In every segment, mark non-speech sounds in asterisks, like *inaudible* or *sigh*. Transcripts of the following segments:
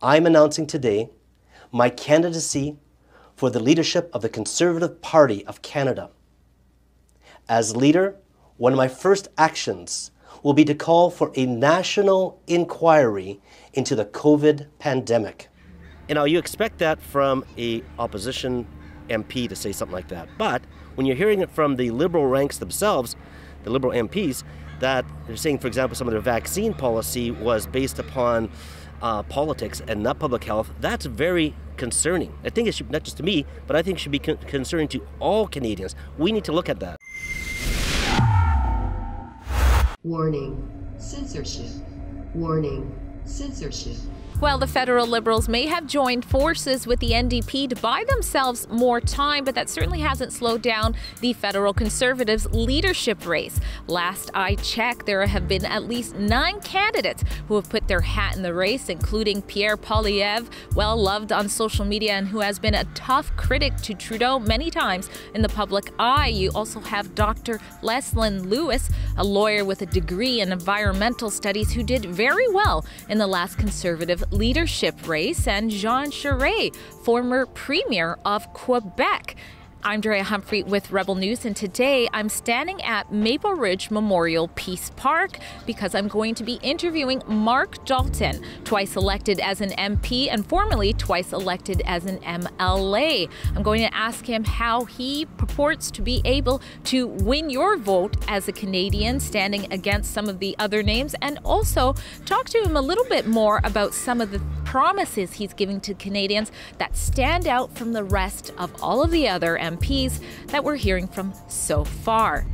I'm announcing today my candidacy for the leadership of the Conservative Party of Canada. As leader, one of my first actions will be to call for a national inquiry into the COVID pandemic. You know, you expect that from a opposition MP to say something like that. But when you're hearing it from the liberal ranks themselves, the liberal MPs, that they're saying, for example, some of their vaccine policy was based upon uh, politics and not public health, that's very concerning. I think it should, not just to me, but I think should be con- concerning to all Canadians. We need to look at that. Warning, censorship. Warning, censorship. Well, the federal Liberals may have joined forces with the NDP to buy themselves more time, but that certainly hasn't slowed down the federal Conservatives' leadership race. Last I checked, there have been at least nine candidates who have put their hat in the race, including Pierre Poilievre, well loved on social media and who has been a tough critic to Trudeau many times in the public eye. You also have Dr. Leslyn Lewis, a lawyer with a degree in environmental studies who did very well in the last Conservative leadership race, and Jean Charest, former Premier of Quebec. I'm Drea Humphrey with Rebel News, and today I'm standing at Maple Ridge Memorial Peace Park because I'm going to be interviewing Marc Dalton, twice elected as an MP and formerly twice elected as an MLA. I'm going to ask him how he purports to be able to win your vote as a Canadian, standing against some of the other names, and also talk to him a little bit more about some of the promises he's giving to Canadians that stand out from the rest of all of the other MPs that we're hearing from so far.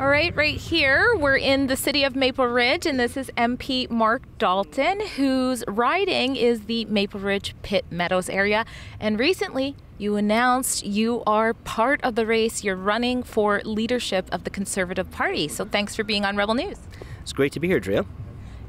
All right, right here, we're in the city of Maple Ridge, and this is MP Marc Dalton, whose riding is the Maple Ridge Pitt Meadows area. And recently, you announced you are part of the race. You're running for leadership of the Conservative Party. So thanks for being on Rebel News. It's great to be here, Drea.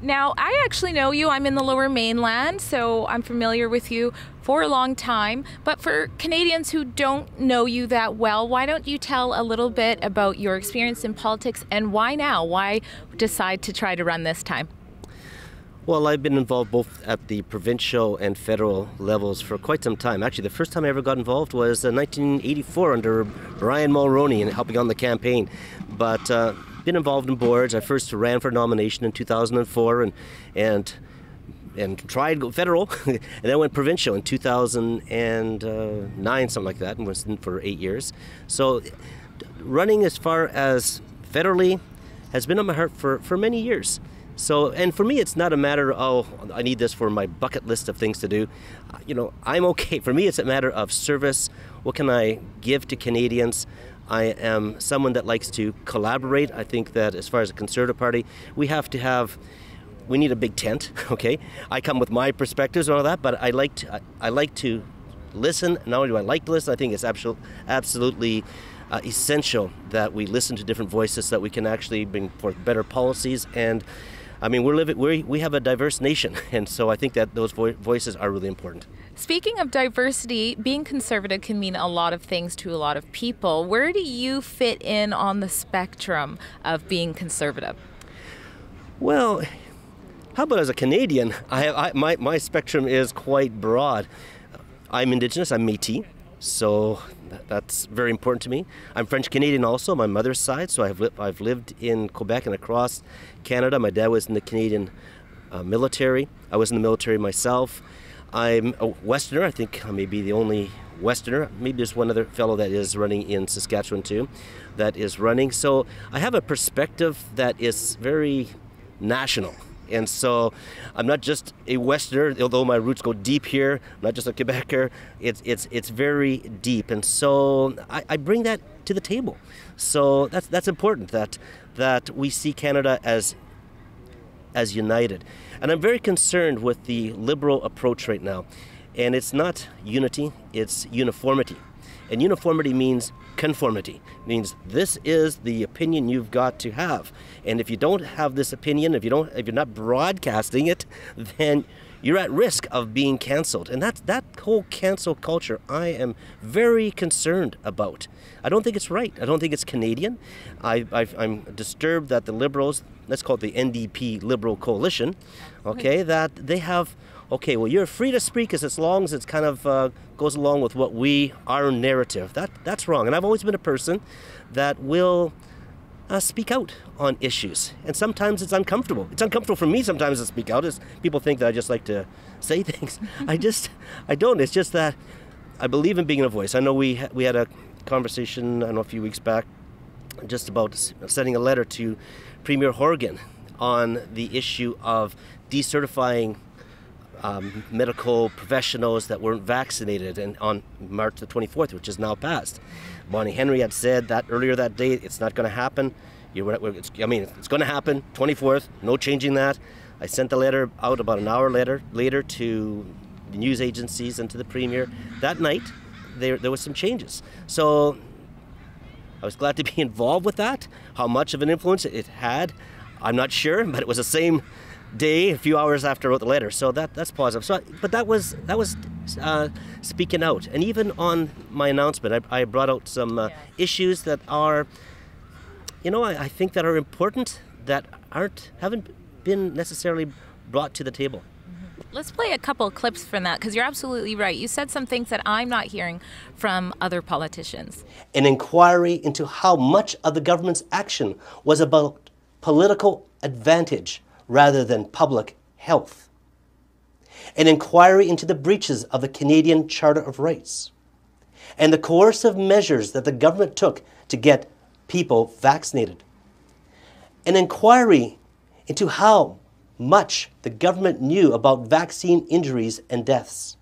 Now, I actually know you. I'm in the lower mainland, so I'm familiar with you for a long time. But for Canadians who don't know you that well, why don't you tell a little bit about your experience in politics and why now? Why decide to try to run this time? Well, I've been involved both at the provincial and federal levels for quite some time. Actually, the first time I ever got involved was in 1984 under Brian Mulroney and helping on the campaign. But uh, been involved in boards. I first ran for nomination in 2004 and and and tried federal, *laughs* and then went provincial in 2009, something like that, and was in for eight years. So, running as far as federally has been on my heart for, for many years. So, and for me, it's not a matter of, oh, I need this for my bucket list of things to do. You know, I'm okay. For me, it's a matter of service. What can I give to Canadians? I am someone that likes to collaborate. I think that as far as a Conservative Party, we have to have, we need a big tent, *laughs* okay? I come with my perspectives and all that, but I like to, I, like to listen. Not only do I like to listen, I think it's absolutely, absolutely uh, essential that we listen to different voices so that we can actually bring forth better policies and I mean, we're living, we we have a diverse nation, *laughs* and so I think that those vo- voices are really important. Speaking of diversity, being conservative can mean a lot of things to a lot of people. Where do you fit in on the spectrum of being conservative? Well, how about as a Canadian? I, have, I my, my spectrum is quite broad. I'm Indigenous, I'm Metis, so that's very important to me. I'm French Canadian also, my mother's side, so I've, li- I've lived in Quebec and across Canada. My dad was in the Canadian uh, military. I was in the military myself. I'm a Westerner. I think I may be the only Westerner. Maybe there's one other fellow that is running in Saskatchewan too, that is running. So I have a perspective that is very national. And so I'm not just a Westerner, although my roots go deep here, I'm not just a Quebecer, it's, it's, it's very deep. And so I, I bring that to the table. So that's, that's important that, that we see Canada as, as united. And I'm very concerned with the liberal approach right now. And it's not unity, it's uniformity. And uniformity means conformity. It means this is the opinion you've got to have. And if you don't have this opinion, if you don't if you're not broadcasting it, *laughs* then you're at risk of being canceled. And that's that whole cancel culture I am very concerned about. I don't think it's right. I don't think it's Canadian. I I, am disturbed that the Liberals, let's call it the NDP Liberal Coalition, okay, that they have, okay, well, you're free to speak as long as it kind of uh, goes along with what we, our narrative. That, that's wrong. And I've always been a person that will uh, speak out on issues. And sometimes it's uncomfortable. It's uncomfortable for me sometimes to speak out, as people think that I just like to *laughs* say things. I *laughs* just, I don't. It's just that I believe in being a voice. I know we ha- we had a conversation, I don't know, a few weeks back, just about sending a letter to Premier Horgan on the issue of decertifying um, medical professionals that weren't vaccinated and on March the 24th, which is now passed. Bonnie Henry had said that earlier that day, it's not going to happen. I mean, it's going to happen, 24th, no changing that. I sent the letter out about an hour later, later to the news agencies and to the Premier. That night, there, there was some changes. So I was glad to be *laughs* involved with that. How much of an influence it had, I'm not sure, but it was the same day, a few hours after I wrote the letter. So that that's positive. So, but that was that was uh, speaking out, and even on my announcement, I, I brought out some uh, issues that are, you know, I, I think that are important that aren't haven't been necessarily brought to the table. Let's play a couple clips from that because you're absolutely right. You said some things that I'm not hearing from other politicians. An inquiry into how much of the government's action was about political advantage rather than public health. An inquiry into the breaches of the Canadian Charter of Rights and the coercive measures that the government took to get people vaccinated. An inquiry into how much the government knew about vaccine injuries and deaths,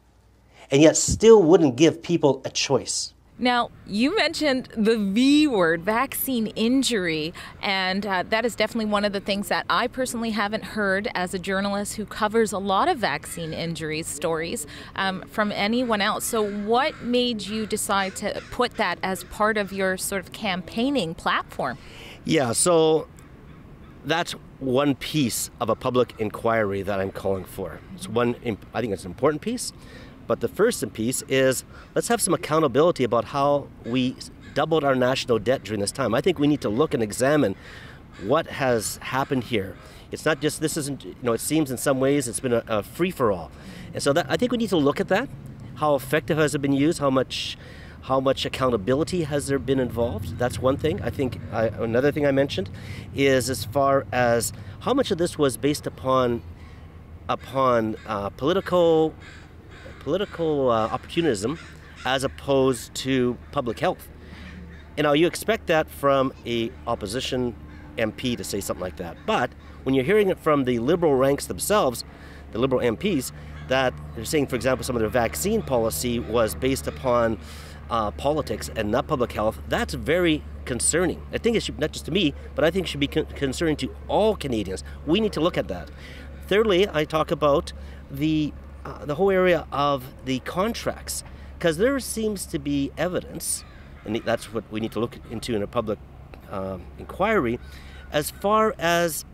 and yet still wouldn't give people a choice. Now, you mentioned the V word, vaccine injury, and uh, that is definitely one of the things that I personally haven't heard as a journalist who covers a lot of vaccine injuries stories um, from anyone else. So, what made you decide to put that as part of your sort of campaigning platform? Yeah, so that's one piece of a public inquiry that I'm calling for. It's one, I think it's an important piece. But the first piece is let's have some accountability about how we doubled our national debt during this time. I think we need to look and examine what has happened here. It's not just this isn't you know it seems in some ways it's been a, a free for all, and so that I think we need to look at that. How effective has it been used? How much how much accountability has there been involved? That's one thing. I think I, another thing I mentioned is as far as how much of this was based upon upon uh, political political uh, opportunism as opposed to public health. You know, you expect that from a opposition MP to say something like that. But when you're hearing it from the liberal ranks themselves, the liberal MPs, that they're saying, for example, some of their vaccine policy was based upon uh, politics and not public health, that's very concerning. I think it should, not just to me, but I think it should be con- concerning to all Canadians. We need to look at that. Thirdly, I talk about the uh, the whole area of the contracts, because there seems to be evidence, and that's what we need to look into in a public um, inquiry, as far as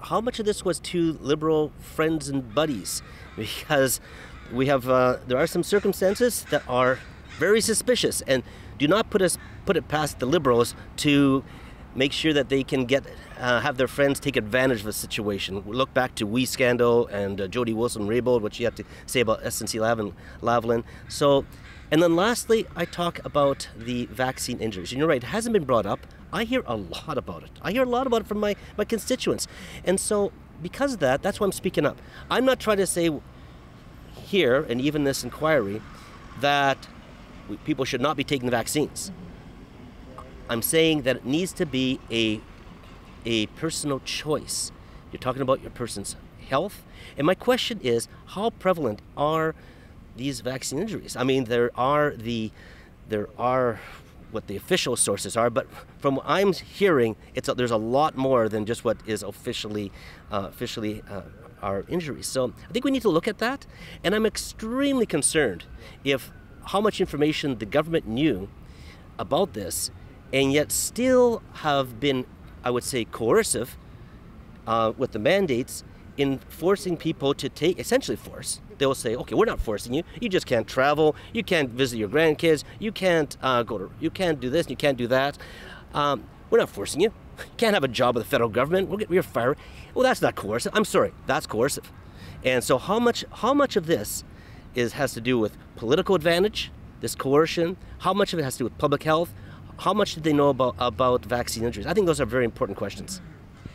how much of this was to liberal friends and buddies, *laughs* because we have uh, there are some circumstances that are very suspicious, and do not put us put it past the liberals to make sure that they can get uh, have their friends take advantage of the situation. We look back to WE Scandal and uh, Jody Wilson-Raybould, what she had to say about SNC Lavalin. So, and then lastly, I talk about the vaccine injuries. And you're right, it hasn't been brought up. I hear a lot about it. I hear a lot about it from my, my constituents. And so, because of that, that's why I'm speaking up. I'm not trying to say here, and even this inquiry, that people should not be taking the vaccines. I'm saying that it needs to be a, a personal choice. You're talking about your person's health. And my question is how prevalent are these vaccine injuries? I mean, there are the, there are what the official sources are, but from what I'm hearing, it's a, there's a lot more than just what is officially, uh, officially uh, our injuries. So I think we need to look at that, and I'm extremely concerned if how much information the government knew about this, and yet still have been, I would say, coercive uh, with the mandates in forcing people to take, essentially force. They'll say, okay, we're not forcing you. You just can't travel. You can't visit your grandkids. You can't uh, go to. You can't do this. You can't do that. Um, we're not forcing you. You *laughs* can't have a job with the federal government. We'll get, we're fired. Well, that's not coercive. I'm sorry, that's coercive. And so, how much how much of this is has to do with political advantage, this coercion? How much of it has to do with public health? How much did they know about about vaccine injuries? I think those are very important questions.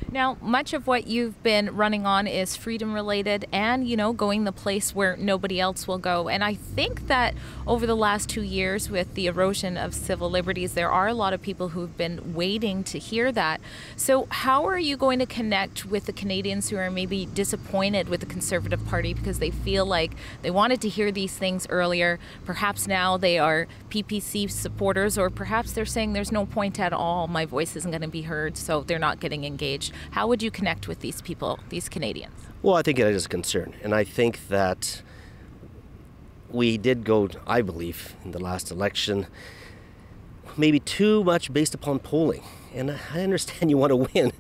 Now, much of what you've been running on is freedom related and, you know, going the place where nobody else will go. And I think that over the last two years, with the erosion of civil liberties, there are a lot of people who've been waiting to hear that. So, how are you going to connect with the Canadians who are maybe disappointed with the Conservative Party because they feel like they wanted to hear these things earlier? Perhaps now they are PPC supporters, or perhaps they're saying there's no point at all, my voice isn't going to be heard, so they're not getting engaged. How would you connect with these people, these Canadians? Well, I think it is a concern, and I think that we did go, I believe, in the last election, maybe too much based upon polling. And I understand *laughs* you want to win,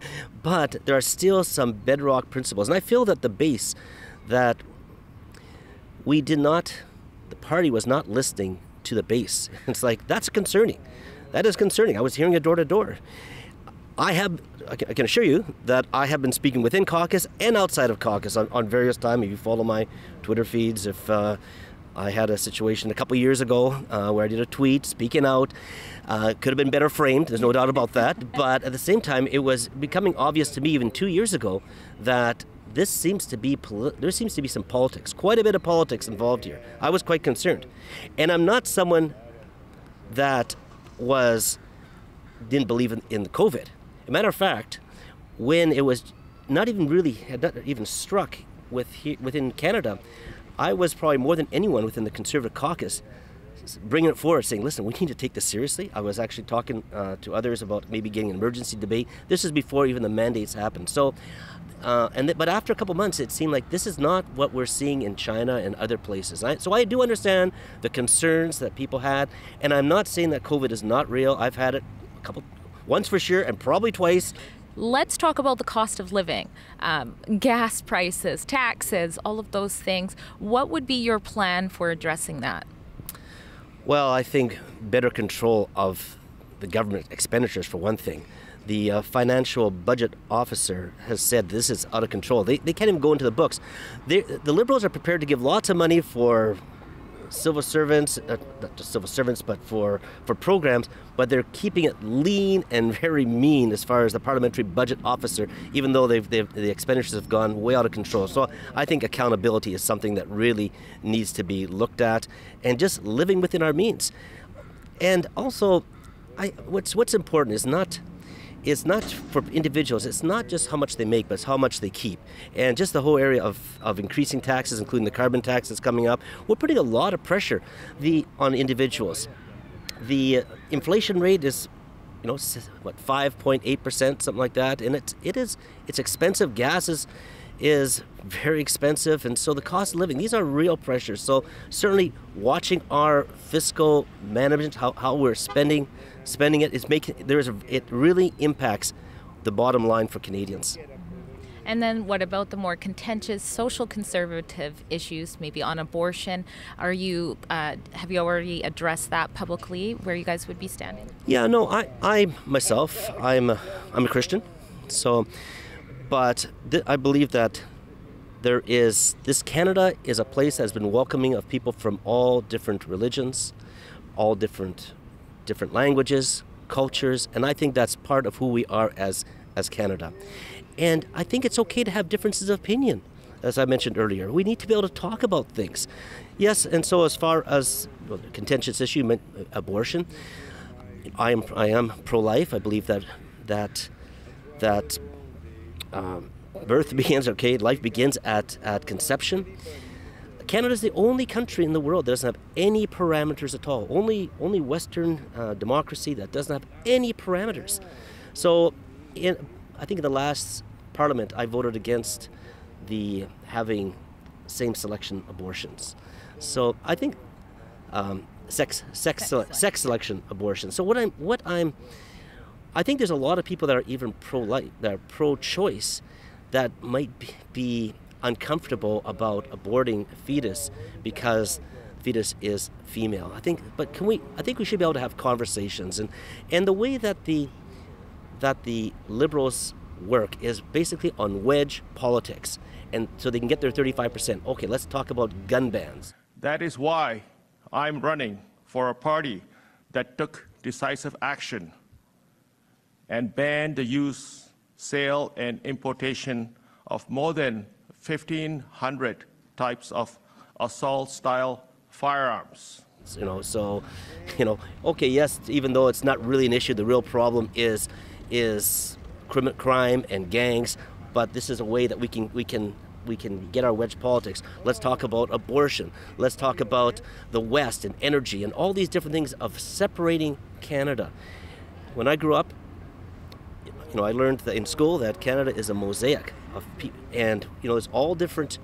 but there are still some bedrock principles. And I feel that the base that we did not, the party was not listening to the base. *laughs* It's like, that's concerning. That is concerning. I was hearing it door to door. I have, I can assure you that I have been speaking within caucus and outside of caucus on, on various times. If you follow my Twitter feeds, if uh, I had a situation a couple years ago uh, where I did a tweet speaking out, uh, could have been better framed. There's no doubt about that. But at the same time, it was becoming obvious to me even two years ago that this seems to be there seems to be some politics, quite a bit of politics involved here. I was quite concerned, and I'm not someone that was didn't believe in, in the COVID. A matter of fact, when it was not even really had not even struck with he, within Canada, I was probably more than anyone within the Conservative caucus bringing it forward, saying, "Listen, we need to take this seriously." I was actually talking uh, to others about maybe getting an emergency debate. This is before even the mandates happened. So, uh, and th- but after a couple months, it seemed like this is not what we're seeing in China and other places. I, so I do understand the concerns that people had, and I'm not saying that COVID is not real. I've had it a couple once for sure, and probably twice. Let's talk about the cost of living, um, gas prices, taxes, all of those things. What would be your plan for addressing that? Well, I think better control of the government expenditures, for one thing. The uh, financial budget officer has said this is out of control. They, they can't even go into the books. They, the Liberals are prepared to give lots of money for civil servants, uh, not just civil servants, but for, for programs, but they're keeping it lean and *laughs* very mean as far as the parliamentary budget officer, even though they've, they've, the expenditures have gone way out of control. So I think accountability is something that really needs to be looked at and just living within our means. And also, I, what's, what's important is not it's not for individuals. It's not just how much they make, but it's how much they keep. And just the whole area of, of increasing taxes, including the carbon tax that's coming up, we're putting a lot of pressure the, on individuals. The uh, inflation rate is, you know, what 5.8 percent, something like that, and it's it is it's expensive. Gas is is very expensive, and so the cost of living. These are real pressures. So certainly, watching our fiscal management, how, how we're spending spending it is making there is a, it really impacts the bottom line for Canadians. And then what about the more contentious social conservative issues, maybe on abortion? Are you uh, have you already addressed that publicly, where you guys would be standing? Yeah, no, I, I myself, I'm a, I'm a Christian, so, but I believe that there is this Canada is a place that has been welcoming of people from all different religions, all different different languages, cultures, and I think that's part of who we are as as Canada. And I think it's okay to have differences of opinion, as I mentioned earlier. We need to be able to talk about things. Yes, and so as far as well, contentious issue, uh, abortion, I am I am pro-life. I believe that that that um, birth *laughs* begins. Okay, life begins at at conception. Canada is the only country in the world that doesn't have any parameters at all. Only only Western uh, democracy that doesn't have any parameters. So, in, I think in the last Parliament, I voted against the having same selection abortions. So I think um, sex sex sex, sex selection abortion. So what I'm what I'm I think there's a lot of people that are even pro life that are pro choice that might be uncomfortable about aborting a fetus because fetus is female. I think but can we I think we should be able to have conversations and and the way that the that the liberals work is basically on wedge politics and so they can get their 35%. Okay, let's talk about gun bans. That is why I'm running for a party that took decisive action and banned the use, sale, and importation of more than 1,500 types of assault-style firearms. You know, so, you know, okay, yes, even though it's not really an issue, the real problem is is crime and gangs. But this is a way that we can we can we can get our wedge politics. Let's talk about abortion. Let's talk about the West and energy and all these different things of separating Canada. When I grew up, you know, I learned in school that Canada is a mosaic of people, and you know, it's all different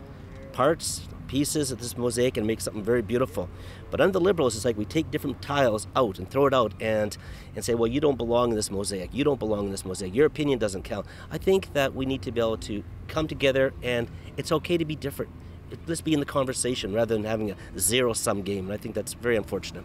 parts, pieces of this mosaic, and make something very beautiful. But under the Liberals, it's like we take different tiles out and throw it out and, and say, well, you don't belong in this mosaic. You don't belong in this mosaic. Your opinion doesn't count. I think that we need to be able to come together and it's okay to be different. Let's be in the conversation rather than having a zero sum game. And I think that's very unfortunate.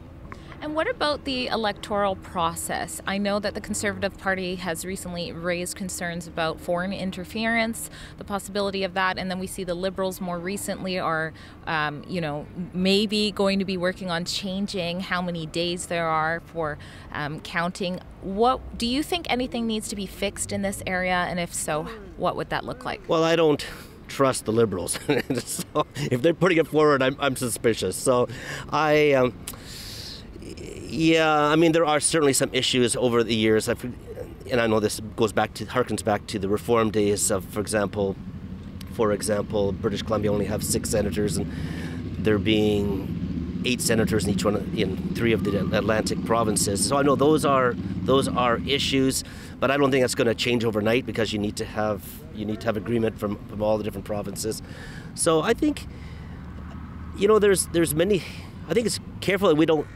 And what about the electoral process? I know that the Conservative Party has recently raised concerns about foreign interference, the possibility of that, and then we see the Liberals more recently are, um, you know, maybe going to be working on changing how many days there are for um, counting. What do you think anything needs to be fixed in this area, and if so, what would that look like? Well, I don't trust the Liberals. *laughs* so if they're putting it forward, I'm, I'm suspicious. So I. Um, yeah, I mean there are certainly some issues over the years. I've, and I know this goes back to harkens back to the reform days of, for example, for example, British Columbia only have six senators, and there being eight senators in each one in three of the Atlantic provinces. So I know those are those are issues, but I don't think that's going to change overnight because you need to have you need to have agreement from, from all the different provinces. So I think you know there's there's many. I think it's careful that we don't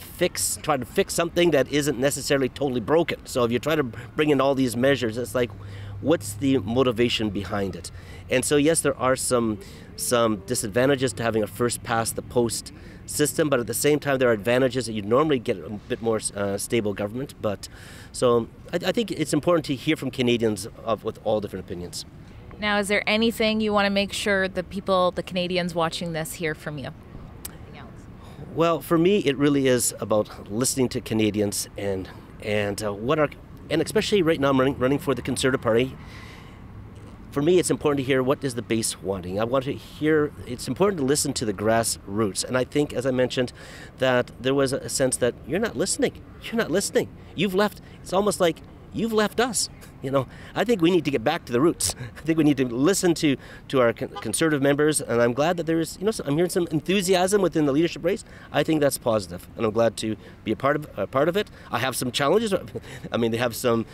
fix, try to fix something that isn't necessarily totally broken. So if you try to bring in all these measures, it's like, what's the motivation behind it? And so yes, there are some some disadvantages to having a first past the post system, but at the same time, there are advantages that you normally get a bit more uh, stable government. But so I, I, think it's important to hear from Canadians of, with all different opinions. Now, is there anything you want to make sure the people, the Canadians watching this, hear from you? Well, for me, it really is about listening to Canadians and and uh, what are and especially right now, I'm running, running for the Conservative Party. For me, it's important to hear what is the base wanting. I want to hear. It's important to listen to the grassroots, and I think, as I mentioned, that there was a sense that you're not listening. You're not listening. You've left. It's almost like you've left us. You know, I think we need to get back to the roots. *laughs* I think we need to listen to, to our conservative members, and I'm glad that there's, you know, I'm hearing some enthusiasm within the leadership race. I think that's positive, and I'm glad to be a part of a part of it. I have some challenges. *laughs* I mean, they have some.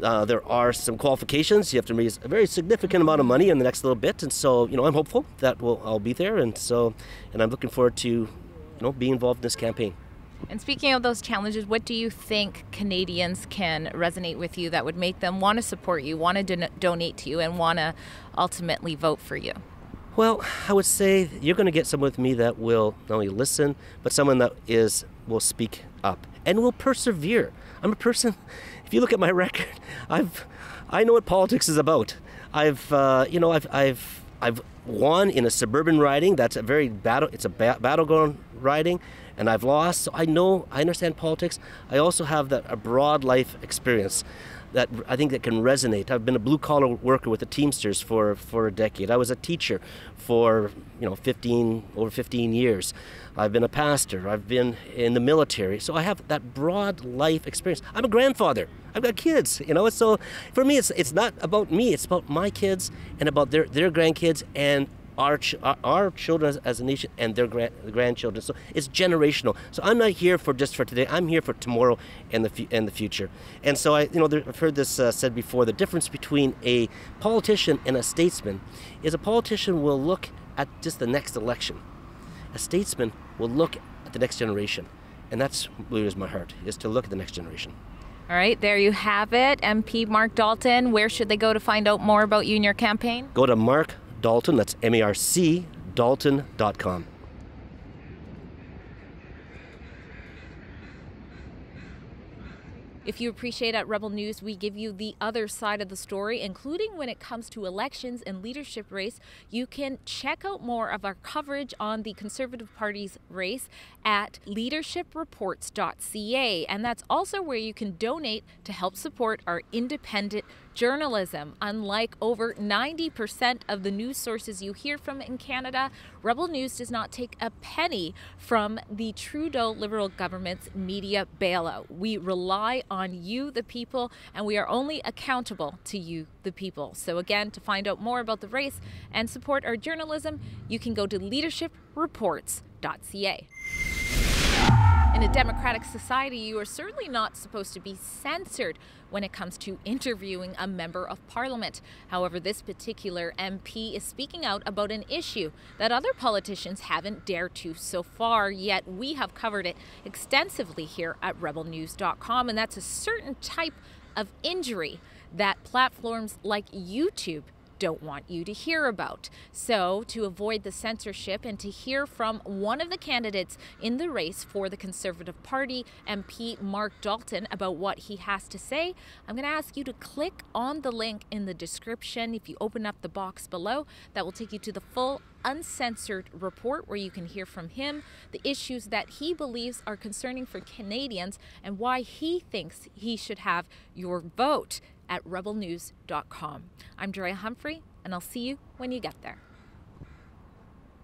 Uh, there are some qualifications. You have to raise a very significant amount of money in the next little bit, and so you know I'm hopeful that will I'll be there, and so and I'm looking forward to, you know, being involved in this campaign. And speaking of those challenges, what do you think Canadians can resonate with you that would make them want to support you, want to don- donate to you, and want to ultimately vote for you? Well, I would say you're going to get someone with me that will not only listen, but someone that is will speak up and will persevere. I'm a person. *laughs* If you look at my *laughs* record, I've I know what politics is about. I've uh, you know I've I've I've won in a suburban riding. That's a very battle. It's a ba- battleground riding and I've lost. So I know, I understand politics. I also have that a broad life experience that I think that can resonate. I've been a blue collar worker with the Teamsters for, for a decade. I was a teacher for you know 15 over 15 years. I've been a pastor. I've been in the military. So I have that broad life experience. I'm a grandfather. I've got kids, you know. So for me, it's it's not about me. It's about my kids and about their their grandkids and our, ch- our children as a nation and their grandchildren. So it's generational. So I'm not here for just for today. I'm here for tomorrow and the and the future. And so I, you know, there, I've heard this uh, said before. The difference between a politician and a statesman is a politician will look at just the next election. A statesman will look at the next generation. And that's really is my heart, is to look at the next generation. All right, there you have it. MP Marc Dalton. Where should they go to find out more about you and your campaign? Go to Marc Dalton, that's M A R C, dalton.com. If you appreciate at Rebel News, we give you the other side of the story, including when it comes to elections and leadership race. You can check out more of our coverage on the Conservative Party's race at leadershipreports.ca. And that's also where you can donate to help support our independent journalism. Unlike over 90% of the news sources you hear from in Canada, Rebel News does not take a penny from the Trudeau Liberal government's media bailout. We rely on you, the people, and we are only accountable to you, the people. So, again, to find out more about the race and support our journalism, you can go to leadershipreports.ca. In a democratic society, you are certainly not supposed to be censored when it comes to interviewing a member of parliament. However, this particular MP is speaking out about an issue that other politicians haven't dared to so far, yet we have covered it extensively here at rebelnews.com, and that's a certain type of injury that platforms like YouTube don't want you to hear about. So, to avoid the censorship and to hear from one of the candidates in the race for the Conservative Party, MP Marc Dalton, about what he has to say, I'm going to ask you to click on the link in the description. If you open up the box below, that will take you to the full uncensored report where you can hear from him the issues that he believes are concerning for Canadians and why he thinks he should have your vote at rebelnews.com. I'm Joy Humphrey, and I'll see you when you get there.